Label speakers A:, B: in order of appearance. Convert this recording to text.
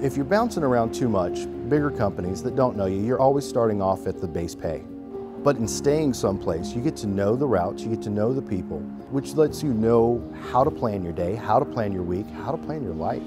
A: If you're bouncing around too much, bigger companies that don't know you, you're always starting off at the base pay. But in staying someplace, you get to know the routes, you get to know the people, which lets you know how to plan your day, how to plan your week, how to plan your life.